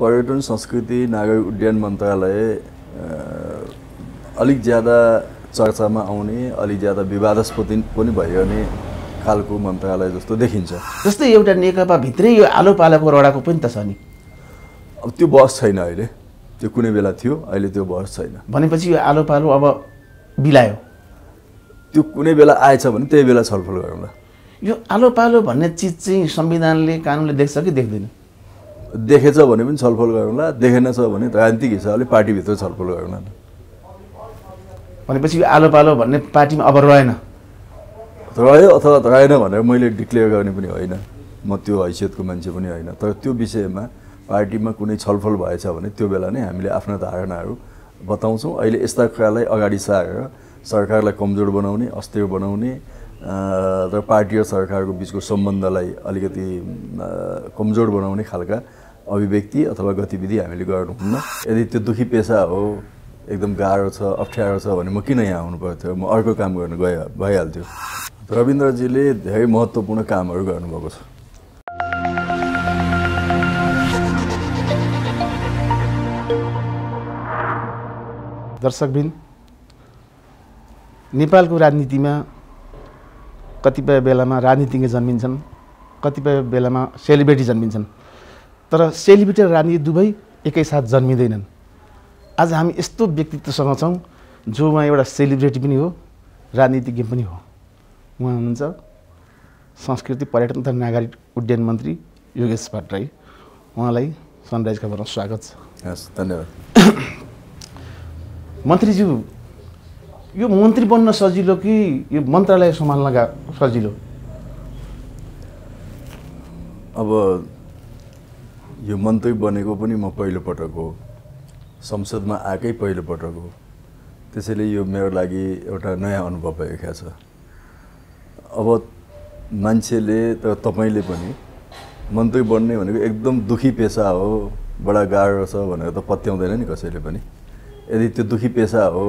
पर्यटन संस्कृति नागरिक उड्डयन मन्त्रालय अलिक ज्यादा चर्चामा आउने अलिक ज्यादा विवादास्पद पनि भइरहने खालको मन्त्रालय जस्तो देखिन्छ। जस्तै एउटा नेकपा भित्रै यो आलो पालोको रडाको पनि त छ नि। अब त्यो बहस छैन अहिले। त्यो कुनै बेला थियो अहिले त्यो बहस छैन। भनेपछि यो आलो पालो अब बिलायो। त्यो कुनै बेला आएछ भने त्यही बेला छलफल गरौँला। यो आलो पालो भन्ने चिज चाहिँ संविधानले कानुनले देख्छ कि देख्दैन? देखेछ भने पनि छलफल गरौँला देखेनछ भने राजनीतिक हिसाबले पार्टीभित्र छलफल गरौँला भनेपछि आलो पालो भन्ने पार्टीमा अब रहेन। रह्यो अथवा रहेन भनेर मैले डिक्लेयर गर्ने पनि होइन। म त्यो हैसियतको मान्छे पनि होइन। तर त्यो विषयमा पार्टीमा कुनै छलफल भएछ भने त्यो बेला नै हामीले आफ्ना धारणाहरू बताउँछौँ। अहिले यस्ता कुरालाई अगाडि सारेर सरकारलाई कमजोर बनाउने अस्थिर बनाउने र पार्टी र सरकारको बिचको सम्बन्धलाई अलिकति कमजोर बनाउने खालका अभिव्यक्ति अथवा गतिविधि हामीले गर्नुहुन्न। यदि त्यो दुखी पेसा हो एकदम गाह्रो छ अप्ठ्यारो छ भने म किन यहाँ आउनु पर्थ्यो म अर्को काम गर्नु गइ भइहाल्थ्यो। रविन्द्रजीले धेरै महत्त्वपूर्ण कामहरू गर्नुभएको छ। दर्शकबिन नेपालको राजनीतिमा कतिपय बेलामा राजनीतिज्ञ जन्मिन्छन् कतिपय बेलामा सेलिब्रेटी जन्मिन्छन्। तर सेलिब्रेटी र राजनीति दुवै एकैसाथ जन्मिँदैनन्। आज हामी यस्तो व्यक्तित्वसँग छौँ जो उहाँ एउटा सेलिब्रेटी पनि हो राजनीतिज्ञ पनि हो। उहाँ हुनुहुन्छ संस्कृति पर्यटन तथा नागरिक उड्डयन मन्त्री योगेश भट्टराई। उहाँलाई सनराइज खबरमा स्वागत छ। हस् धन्यवाद। मन्त्रीज्यू यो मन्त्री बन्न सजिलो कि यो मन्त्रालय सम्हाल्न सजिलो? अब यो मन्त्री बनेको पनि म पहिलोपटक हो। संसदमा आएकै पहिलोपटक हो। त्यसैले यो मेरो लागि एउटा नयाँ अनुभव भइरहेको छ। अब मान्छेले त तपाईँले पनि मन्त्री बन्ने भनेको एकदम दुखी पेसा हो बडा गाह्रो छ भनेर त पत्याउँदैन नि कसैले पनि। यदि त्यो दुखी पेसा हो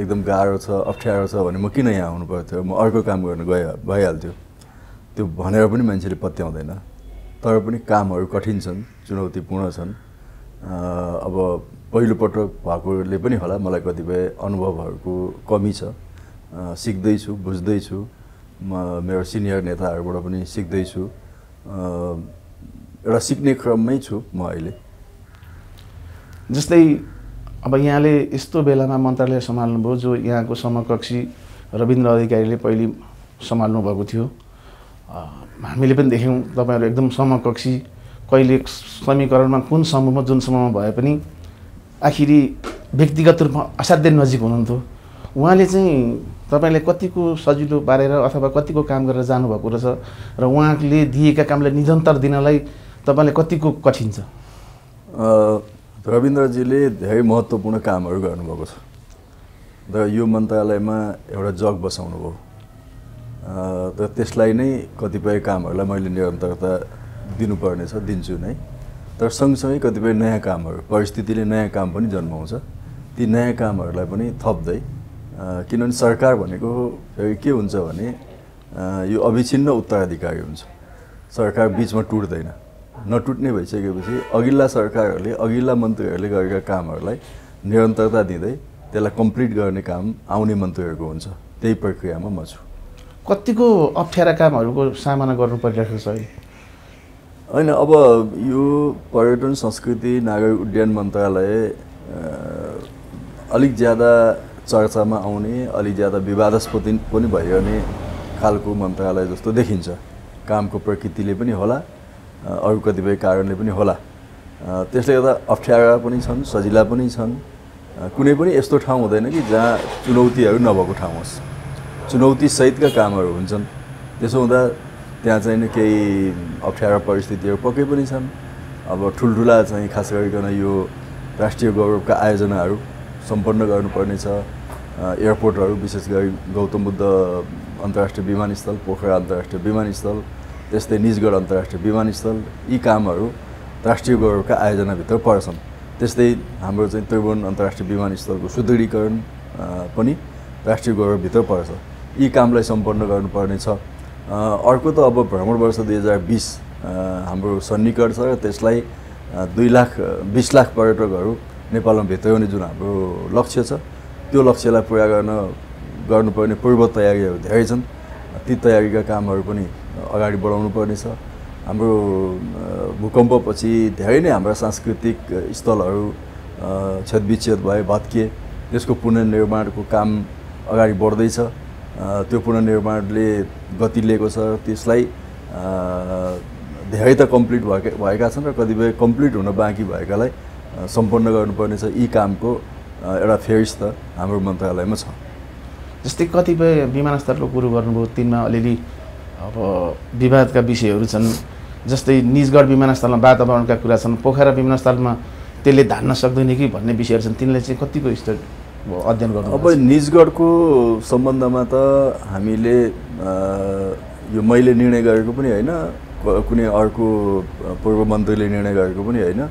एकदम गाह्रो छ अप्ठ्यारो छ भने म किन यहाँ आउनु पर्थ्यो म अर्को काम गर्नु गइ भइहाल्थ्यो। त्यो भनेर पनि मान्छेले पत्याउँदैन। तर पनि कामहरू कठिन छन् चुनौतीपूर्ण छन्। अब पहिलोपटक भएकोले पनि होला मलाई कतिपय अनुभवहरूको कमी छ। सिक्दैछु बुझ्दैछु। म मेरो सिनियर नेताहरूबाट पनि सिक्दैछु। एउटा सिक्ने क्रममै छु म अहिले। जस्तै अब यहाँले यस्तो बेलामा मन्त्रालय सम्हाल्नुभयो जो यहाँको समकक्षी रविन्द्र अधिकारीले पहिले सम्हाल्नु भएको थियो। हामीले पनि देख्यौँ तपाईँहरू एकदम समकक्षी। कहिले समीकरणमा कुन समूहमा जुन समूहमा भए पनि आखिरी व्यक्तिगत रूपमा असाध्यै नजिक हुनुहुन्थ्यो। उहाँले चाहिँ तपाईँले कतिको सजिलो पारेर अथवा कतिको काम गरेर जानुभएको रहेछ र उहाँले दिएका कामलाई निरन्तर दिनलाई तपाईँले कतिको कठिन छ? रविन्द्रजीले धेरै महत्त्वपूर्ण कामहरू गर्नुभएको छ। र यो मन्त्रालयमा एउटा जग बसाउनु भयो र त्यसलाई नै कतिपय कामहरूलाई मैले निरन्तरता दिनुपर्नेछ दिन्छु नै। तर सँगसँगै कतिपय नयाँ कामहरू परिस्थितिले नयाँ काम पनि जन्माउँछ। ती नयाँ कामहरूलाई पनि थप्दै किनभने सरकार भनेको फेरि के हुन्छ भने यो अविच्छिन्न उत्तराधिकारी हुन्छ। सरकार बिचमा टुट्दैन। नटुट्ने भइसकेपछि अघिल्ला सरकारहरूले अघिल्ला मन्त्रीहरूले गरेका कामहरूलाई निरन्तरता दिँदै त्यसलाई कम्प्लिट गर्ने काम आउने मन्त्रीहरूको हुन्छ। त्यही प्रक्रियामा म छु। कतिको अप्ठ्यारा कामहरूको सामना गर्नु परिरहेको छ अहिले? होइन अब यो पर्यटन संस्कृति नागरिक उड्डयन मन्त्रालय अलिक ज्यादा चर्चामा आउने अलिक ज्यादा विवादास्पद पनि भइरहने खालको मन्त्रालय जस्तो देखिन्छ। कामको प्रकृतिले पनि होला अरू कतिपय कारणले पनि होला। त्यसले गर्दा अप्ठ्यारा पनि छन् सजिला पनि छन्। कुनै पनि यस्तो ठाउँ हुँदैन कि जहाँ चुनौतीहरू नभएको ठाउँ होस्। चुनौतीसहितका कामहरू हुन्छन्। त्यसो हुँदा त्यहाँ चाहिँ केही अप्ठ्यारा परिस्थितिहरू पक्कै पनि छन्। अब ठुल्ठुला चाहिँ खास गरिकन यो राष्ट्रिय गौरवका आयोजनाहरू सम्पन्न गर्नुपर्ने छ एयरपोर्टहरू विशेष गरी गौतम बुद्ध अन्तर्राष्ट्रिय विमानस्थल पोखरा अन्तर्राष्ट्रिय विमानस्थल त्यस्तै निजगढ अन्तर्राष्ट्रिय विमानस्थल यी कामहरू राष्ट्रिय गौरवका आयोजनाभित्र पर्छन्। त्यस्तै हाम्रो चाहिँ त्रिभुवन अन्तर्राष्ट्रिय विमानस्थलको सुदृढीकरण पनि राष्ट्रिय गौरवभित्र पर्छ। यी कामलाई सम्पन्न गर्नुपर्ने छ अर्को त अब भ्रमण वर्ष दुई हजार बिस हाम्रो सन्निकट छ र त्यसलाई दुई लाख बिस लाख पर्यटकहरू नेपालमा भित्राउने जुन हाम्रो लक्ष्य छ त्यो लक्ष्यलाई पुरा गर्न गर्नुपर्ने पूर्व तयारीहरू धेरै छन्। ती तयारीका कामहरू पनि अगाडि बढाउनु पर्नेछ। हाम्रो भूकम्पपछि धेरै नै हाम्रा सांस्कृतिक स्थलहरू क्षतविच्छेद भए भत्किए। त्यसको पुनर्निर्माणको काम अगाडि बढ्दैछ। त्यो पुनर्निर्माणले गति लिएको छ त्यसलाई धेरै त कम्प्लिट भएका भएका छन् र कतिपय कम्प्लिट हुन बाँकी भएकालाई सम्पन्न गर्नुपर्नेछ यी कामको एउटा फेरिस त हाम्रो मन्त्रालयमा छ। जस्तै कतिपय विमानस्थलको कुरो गर्नुभयो तिनमा अलिअलि अब विवादका विषयहरू छन् जस्तै निजगढ विमानस्थलमा वातावरणका कुरा छन् पोखरा विमानस्थलमा त्यसले धान्न सक्दैन कि भन्ने विषयहरू छन् तिनले चाहिँ कतिको स्तर अध्ययन गर्नु अब निजगढको सम्बन्धमा त हामीले यो मैले निर्णय गरेको पनि होइन कुनै अर्को पूर्व मन्त्रीले निर्णय गरेको पनि होइन।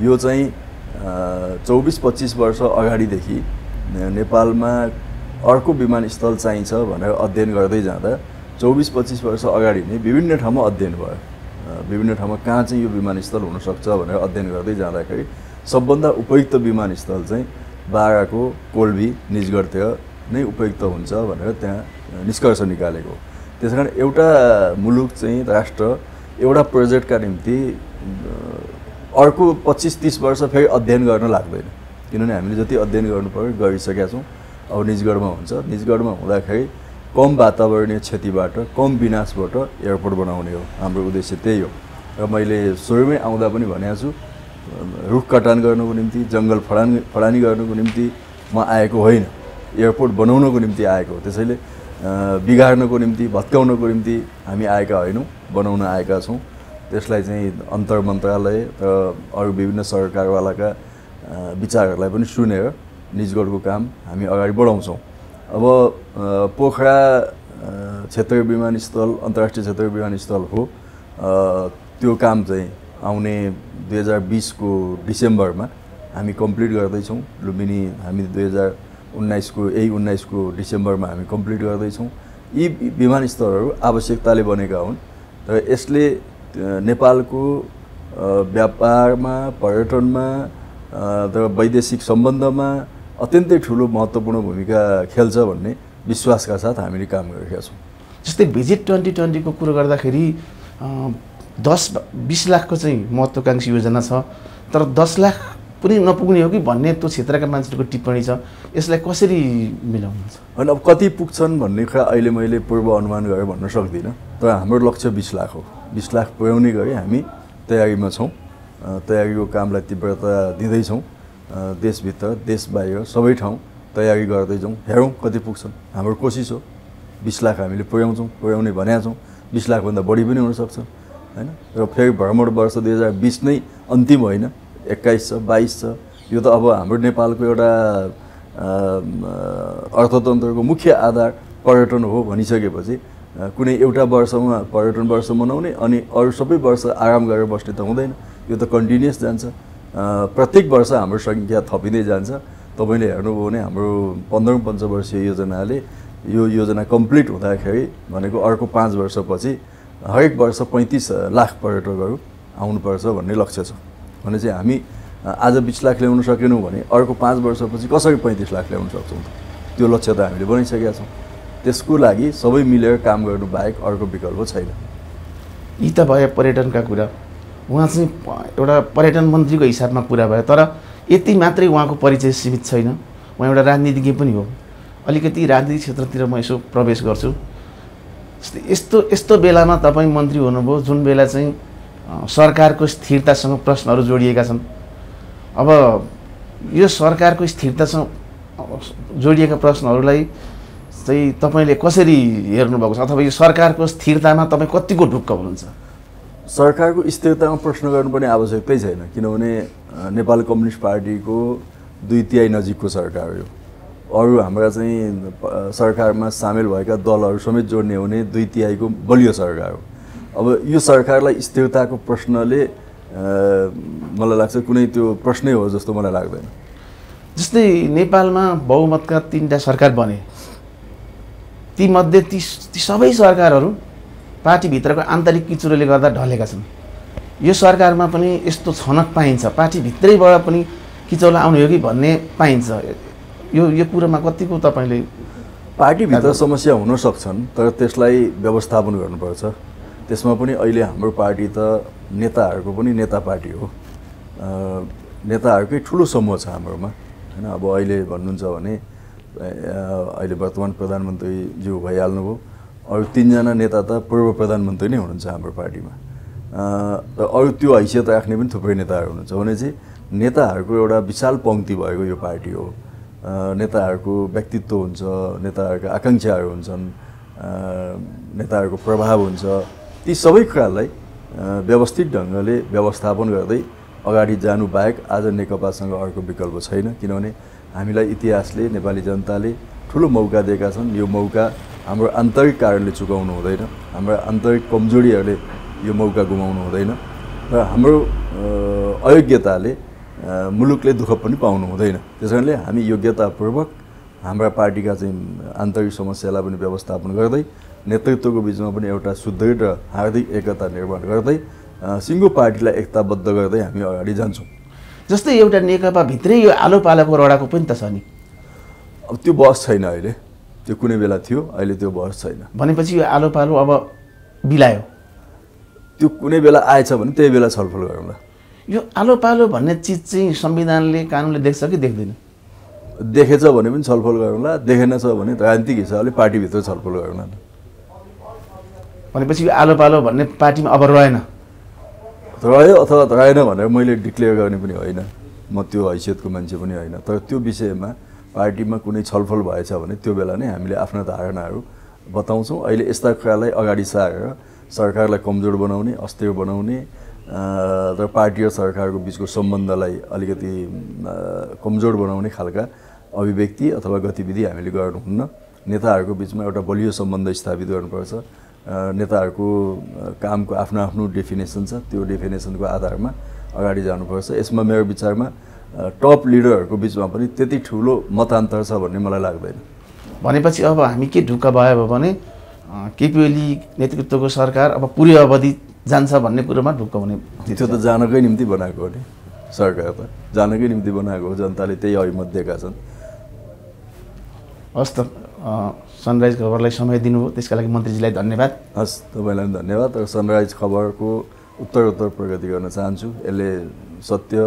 यो चाहिँ चौबिस पच्चिस वर्ष अगाडिदेखि नेपालमा अर्को विमानस्थल चाहिन्छ भनेर अध्ययन गर्दै जाँदा चौबिस पच्चिस वर्ष अगाडि नै विभिन्न ठाउँमा अध्ययन भयो। विभिन्न ठाउँमा कहाँ चाहिँ यो विमानस्थल हुनसक्छ भनेर अध्ययन गर्दै जाँदाखेरि सबभन्दा उपयुक्त विमानस्थल चाहिँ बाराको कोल्भी निजगढतिर नै उपयुक्त हुन्छ भनेर त्यहाँ निष्कर्ष निकालेको त्यस कारण एउटा मुलुक चाहिँ राष्ट्र एउटा प्रोजेक्टका निम्ति अर्को पच्चिस तिस वर्ष फेरि अध्ययन गर्न लाग्दैन। किनभने हामीले जति अध्ययन गर्नु पऱ्यो गरिसकेका छौँ। अब निजगढमा हुन्छ। निजगढमा हुँदाखेरि कम वातावरणीय क्षतिबाट कम विनाशबाट एयरपोर्ट बनाउने हो। हाम्रो उद्देश्य त्यही हो। र मैले सुरुमै आउँदा पनि भनेको छु रुख कटान गर्नुको निम्ति जङ्गल फडान फडानी गर्नुको निम्ति म आएको होइन। एयरपोर्ट बनाउनको निम्ति आएको हो। त्यसैले बिगार्नको निम्ति भत्काउनको निम्ति हामी आएका होइनौँ बनाउन आएका छौँ। त्यसलाई चाहिँ अन्तर मन्त्रालय र अरू विभिन्न सरकारवालाका विचारहरूलाई पनि सुनेर निजगढको काम हामी अगाडि बढाउँछौँ। अब पोखरा क्षेत्रीय विमानस्थल अन्तर्राष्ट्रिय क्षेत्रीय विमानस्थल हो। त्यो काम चाहिँ आउने दुई हजार बिसको डिसेम्बरमा हामी कम्प्लिट गर्दैछौँ। लुम्बिनी हामी दुई हजार उन्नाइसको यही उन्नाइसको डिसेम्बरमा हामी कम्प्लिट गर्दैछौँ। यी विमानस्थलहरू आवश्यकताले बनेका हुन् र यसले नेपालको व्यापारमा पर्यटनमा र वैदेशिक सम्बन्धमा अत्यन्तै ठुलो महत्त्वपूर्ण भूमिका खेल्छ भन्ने विश्वासका साथ हामीले काम गरिरहेका छौँ। जस्तै भिजिट ट्वेन्टी ट्वेन्टीको कुरो गर्दाखेरि दस बिस लाखको चाहिँ महत्त्वकाङ्क्षी योजना छ तर दस लाख पनि नपुग्ने हो कि भन्ने त्यो क्षेत्रका मान्छेहरूको टिप्पणी छ यसलाई कसरी मिलाउनुहुन्छ? होइन अब कति पुग्छन् भन्ने कुरा अहिले मैले पूर्व अनुमान गरेर भन्न सक्दिनँ तर हाम्रो लक्ष्य बिस लाख हो। बिस लाख पुर्याउने गरी हामी तयारीमा छौँ तयारीको कामलाई तीव्रता दिँदैछौँ देशभित्र देश बाहिर सबै ठाउँ तयारी गर्दै जाउँ हेरौँ कति पुग्छन्। हाम्रो कोसिस हो बिस लाख हामीले पुर्याउँछौँ पुर्याउने भनेका छौँ। बिस लाखभन्दा बढी पनि हुनसक्छ। होइन? र फेरि भ्रमण वर्ष दुई हजार बिस नै अन्तिम होइन? एक्काइस छ बाइस छ। यो त अब हाम्रो नेपालको एउटा अर्थतन्त्रको मुख्य आधार पर्यटन हो भनिसकेपछि कुनै एउटा वर्षमा पर्यटन वर्ष मनाउने अनि अरू सबै वर्ष आराम गरेर बस्ने त हुँदैन। यो त कन्टिन्युस जान्छ। प्रत्येक वर्ष हाम्रो सङ्ख्या थपिँदै जान्छ। तपाईँले हेर्नुभयो भने हाम्रो पन्ध्रौँ पञ्चवर्षीय योजनाले यो योजना कम्प्लिट हुँदाखेरि भनेको अर्को पाँच वर्षपछि हरेक वर्ष पैँतिस लाख पर्यटकहरू आउनुपर्छ भन्ने लक्ष्य छ। भने चाहिँ हामी आज बिस लाख ल्याउन सकेनौँ भने अर्को पाँच वर्षपछि कसरी पैँतिस लाख ल्याउन सक्छौँ? त्यो लक्ष्य त हामीले बनाइसकेका छौँ। त्यसको लागि सबै मिलेर काम गर्नु बाहेक अर्को विकल्प छैन। यी त भयो पर्यटनका कुरा। उहाँ चाहिँ एउटा पर्यटन मन्त्रीको हिसाबमा कुरा भयो तर यति मात्रै उहाँको परिचय सीमित छैन। उहाँ एउटा राजनीतिज्ञ पनि हो। अलिकति राजनीतिक क्षेत्रतिर म यसो प्रवेश गर्छु। यस्तो यस्तो बेलामा तपाईँ मन्त्री हुनुभयो जुन बेला चाहिँ सरकारको स्थिरतासँग प्रश्नहरू जोडिएका छन्। अब यो सरकारको स्थिरतासँग जोडिएका प्रश्नहरूलाई चाहिँ तपाईँले कसरी हेर्नुभएको छ? अथवा यो सरकारको स्थिरतामा तपाईँ कतिको ढुक्क हुनुहुन्छ? सरकारको स्थिरतामा प्रश्न गर्नुपर्ने आवश्यकतै छैन किनभने नेपाल कम्युनिस्ट पार्टीको दुई तिहाई नजिकको सरकार हो अरू हाम्रा चाहिँ सरकारमा सामेल भएका दलहरू समेत जोड्ने हो भने दुई तिहाईको बलियो सरकार हो। अब यो सरकारलाई स्थिरताको प्रश्नले मलाई लाग्छ कुनै त्यो प्रश्नै हो जस्तो मलाई लाग्दैन। जस्तै नेपालमा बहुमतका तिनवटा सरकार बने। तीमध्ये ती ती सबै सरकारहरू पार्टीभित्रको आन्तरिक किचुरोले गर्दा ढलेका छन्। यो सरकारमा पनि यस्तो छनक पाइन्छ। पार्टीभित्रैबाट पनि किचौला आउने हो कि भन्ने पाइन्छ। यो यो कुरोमा कतिको तपाईँले पार्टीभित्र समस्या हुन सक्छन् तर त्यसलाई व्यवस्थापन गर्नुपर्छ। त्यसमा पनि अहिले हाम्रो पार्टी त नेताहरूको पनि नेता पार्टी हो। नेताहरूकै ठुलो समूह छ हाम्रोमा। होइन अब अहिले भन्नुहुन्छ भने अहिले वर्तमान प्रधानमन्त्रीज्यू भइहाल्नुभयो। अरू तिनजना नेता त पूर्व प्रधानमन्त्री नै हुनुहुन्छ हाम्रो पार्टीमा। र अरू त्यो हैसियत राख्ने पनि थुप्रै नेताहरू हुनुहुन्छ। भनेपछि नेताहरूको एउटा विशाल पङ्क्ति भएको यो पार्टी हो। नेताहरूको व्यक्तित्व हुन्छ नेताहरूको आकाङ्क्षाहरू हुन्छन् नेताहरूको प्रभाव हुन्छ। ती सबै कुरालाई व्यवस्थित ढङ्गले व्यवस्थापन गर्दै अगाडि जानु बाहेक आज नेकपासँग अर्को विकल्प छैन किनभने हामीलाई इतिहासले नेपाली जनताले ठुलो मौका दिएका छन्। यो मौका हाम्रो आन्तरिक कारणले चुकाउनु हुँदैन हाम्रो आन्तरिक कमजोरीहरूले यो मौका गुमाउनु हुँदैन। र हाम्रो अयोग्यताले मुलुकले दुःख पनि पाउनु हुँदैन। त्यस कारणले हामी योग्यतापूर्वक हाम्रा पार्टीका चाहिँ आन्तरिक समस्यालाई पनि व्यवस्थापन गर्दै नेतृत्वको बिचमा पनि एउटा सुदृढ र हार्दिक एकता निर्माण गर्दै सिङ्गो पार्टीलाई एकताबद्ध गर्दै हामी अगाडि जान्छौँ। जस्तै एउटा नेकपा भित्रै यो आलो पालोको रडाको पनि त छ नि। अब त्यो बहस छैन अहिले। त्यो कुनै बेला थियो अहिले त्यो बहस छैन। भनेपछि यो आलो पालो अब बिलायो। त्यो कुनै बेला आएछ भने त्यही बेला छलफल गरौँला। यो आलो पालो भन्ने चिज चाहिँ संविधानले कानुनले देख्छ कि देख्दैन? देखेछ भने पनि छलफल गरौँला देखेन छ भने राजनीतिक हिसाबले पार्टीभित्र छलफल गरौँला भनेपछि यो आलो पालो भन्ने पार्टीमा अब रहेन। रह्यो अथवा रहेन भनेर मैले डिक्लेयर गर्ने पनि होइन। म त्यो हैसियतको मान्छे पनि होइन। तर त्यो विषयमा पार्टीमा कुनै छलफल भएछ भने त्यो बेला नै हामीले आफ्ना धारणाहरू बताउँछौँ। अहिले यस्ता कुरालाई अगाडि सारेर सरकारलाई कमजोर बनाउने अस्थिर बनाउने र पार्टी र सरकारको बिचको सम्बन्धलाई अलिकति कमजोर बनाउने खालका अभिव्यक्ति अथवा गतिविधि हामीले गर्नुहुन्न। नेताहरूको बिचमा एउटा बलियो सम्बन्ध स्थापित गर्नुपर्छ। नेताहरूको कामको आफ्नो आफ्नो डेफिनेसन छ। त्यो डेफिनेसनको आधारमा अगाडि जानुपर्छ। यसमा मेरो विचारमा टप लिडरहरूको बिचमा पनि त्यति ठुलो मतान्तर छ भन्ने मलाई लाग्दैन। भनेपछि अब हामी के ढुक्क भयो भने केपी ओली नेतृत्वको सरकार अब पुरै अवधि जान्छ भन्ने कुरोमा ढुक्क हुने त्यो त जानकै निम्ति बनाएको हो नि सरकार त। जानकै निम्ति बनाएको हो जनताले त्यही अभिमत दिएका छन्। हस् त सनराइज खबरलाई समय दिनुभयो त्यसका लागि मन्त्रीजीलाई धन्यवाद। हस् तपाईँलाई पनि धन्यवाद। र सनराइज खबरको उत्तर उत्तर प्रगति गर्न चाहन्छु। यसले सत्य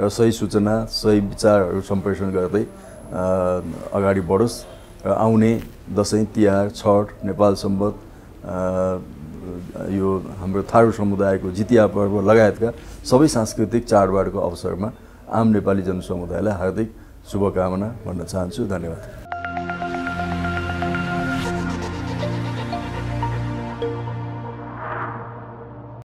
र सही सूचना सही विचारहरू सम्प्रेषण गर्दै अगाडि बढोस्। र आउने दसैँ तिहार छठ नेपाल सम्बत अ, यो हाम्रो थारू समुदायको जितिया पर्व लगायतका सबै सांस्कृतिक चाडबाडको अवसरमा आम नेपाली जनसमुदायलाई हार्दिक शुभकामना भन्न चाहन्छु। धन्यवाद।